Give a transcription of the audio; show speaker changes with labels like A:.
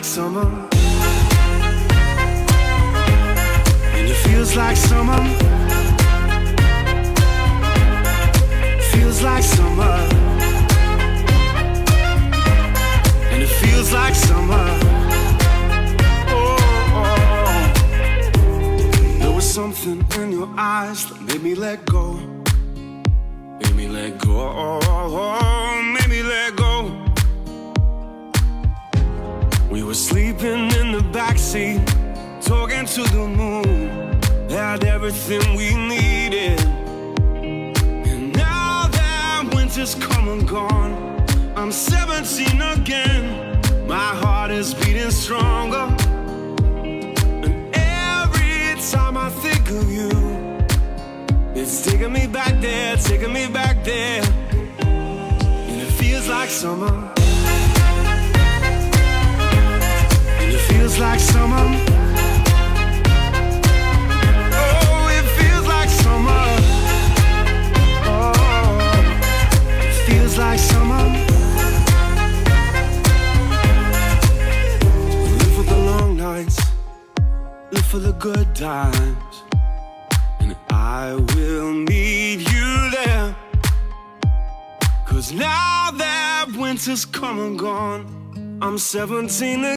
A: like summer. And it feels like summer. Feels like summer. And it feels like summer. Oh, oh, oh. There was something in your eyes that made me let go. Made me let go. We were sleeping in the backseat, talking to the moon. Had everything we needed. And now that winter's come and gone, I'm 17 again. My heart is beating stronger. And every time I think of you, it's taking me back there, taking me back there. And it feels like summer. Summer. Live for the long nights, live for the good times. And I will meet you there. Cause now that winter's come and gone, I'm 17 again.